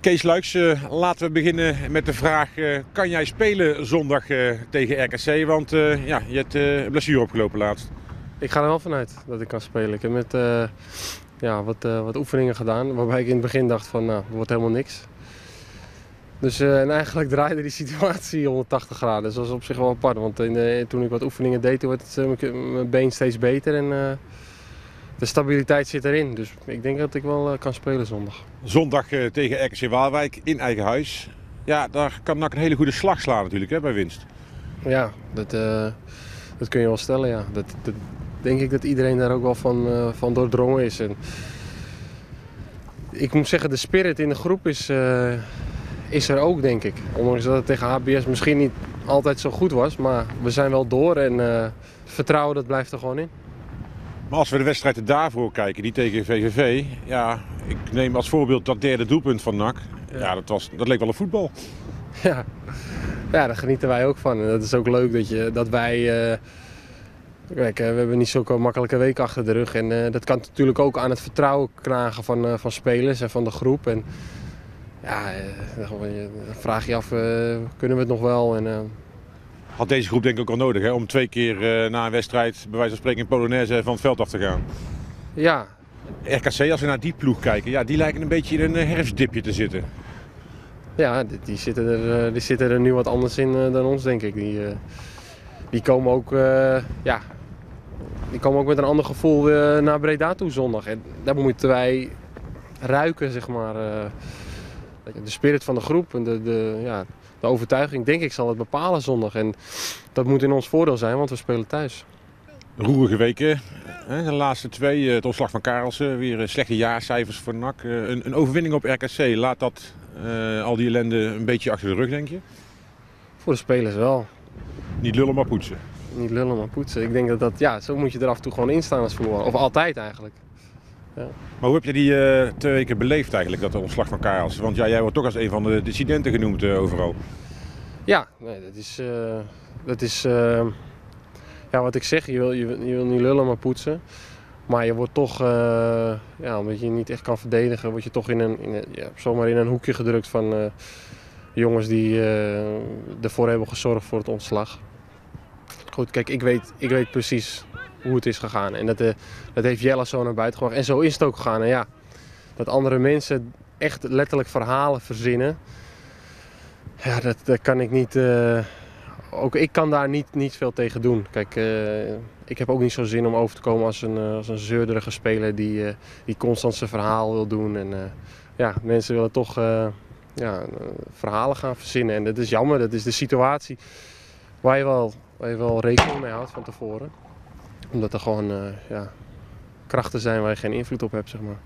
Kees Luiks, uh, laten we beginnen met de vraag: uh, kan jij spelen zondag uh, tegen RKC? Want ja, je hebt een blessure opgelopen laatst. Ik ga er wel vanuit dat ik kan spelen. Ik heb met ja, wat, wat oefeningen gedaan, waarbij ik in het begin dacht van nou, er wordt helemaal niks. Dus en eigenlijk draaide die situatie 180 graden. Dus dat was op zich wel apart. Want in toen ik wat oefeningen deed, werd mijn been steeds beter. En, de stabiliteit zit erin. Dus ik denk dat ik wel kan spelen zondag. Zondag tegen RKC Waalwijk in eigen huis. Ja, daar kan NAC een hele goede slag slaan natuurlijk hè, bij winst. Ja, dat, uh, dat kun je wel stellen. Ja. Dat, dat, denk ik dat iedereen daar ook wel van, uh, van doordrongen is. En ik moet zeggen, de spirit in de groep is, uh, is er ook, denk ik. Ondanks dat het tegen HBS misschien niet altijd zo goed was. Maar we zijn wel door en vertrouwen dat blijft er gewoon in. Maar als we de wedstrijden daarvoor kijken, die tegen VVV. Ja, ik neem als voorbeeld dat derde doelpunt van NAC. Ja, ja dat, was, dat leek wel een voetbal. Ja. ja, daar genieten wij ook van. En dat is ook leuk dat, je, dat wij... Uh, kijk, we hebben niet zo'n makkelijke week achter de rug. En uh, dat kan natuurlijk ook aan het vertrouwen knagen van, uh, van spelers en van de groep. En ja, dan vraag je af, kunnen we het nog wel? En, had deze groep denk ik ook al nodig hè, om twee keer uh, na een wedstrijd bij wijze van spreken in Polonaise van het veld af te gaan. Ja. RKC, als we naar die ploeg kijken, ja, die lijken een beetje in een eh, herfstdipje te zitten. Ja, die, die zitten, er, eh, die zitten er nu wat anders in dan ons denk ik. Die, die, komen ook, ja, die komen ook met een ander gevoel naar Breda toe zondag. En daar moeten wij ruiken, zeg maar. De spirit van de groep en de, de, ja, de overtuiging, denk ik, zal het bepalen zondag. En dat moet in ons voordeel zijn, want we spelen thuis. Roerige weken, de laatste twee, eh, het ontslag van Karelsen, weer slechte jaarcijfers voor NAC. Eh, een, een overwinning op RKC, laat dat uh, al die ellende een beetje achter de rug, denk je? Voor de spelers wel. Niet lullen, maar poetsen. Niet lullen, maar poetsen. Ik denk dat dat, ja, zo moet je er af en toe gewoon in staan als voetballer. Of altijd eigenlijk. Ja. Maar hoe heb je die uh, twee weken beleefd eigenlijk, dat ontslag van Karels? Want ja, jij wordt toch als een van de dissidenten genoemd uh, overal. Ja, nee, dat is, uh, dat is ja, wat ik zeg, je wil, je, je, wil niet lullen maar poetsen. Maar je wordt toch, ja, omdat je niet echt kan verdedigen, word je toch in een, in een ja, zomaar in een hoekje gedrukt van jongens die ervoor hebben gezorgd voor het ontslag. Goed, kijk, ik weet, ik weet precies hoe het is gegaan. En dat, uh, dat heeft Jelle zo naar buiten gebracht. En zo is het ook gegaan. En ja, dat andere mensen echt letterlijk verhalen verzinnen. Ja, dat, dat kan ik niet... Uh, ook ik kan daar niet, niet veel tegen doen. Kijk, uh, ik heb ook niet zo zin om over te komen als een, als een zeurderige speler die, die constant zijn verhaal wil doen. En ja, mensen willen toch ja, verhalen gaan verzinnen. En dat is jammer, dat is de situatie waar je wel, waar je wel rekening mee houdt van tevoren omdat er gewoon uh, ja, krachten zijn waar je geen invloed op hebt, zeg maar.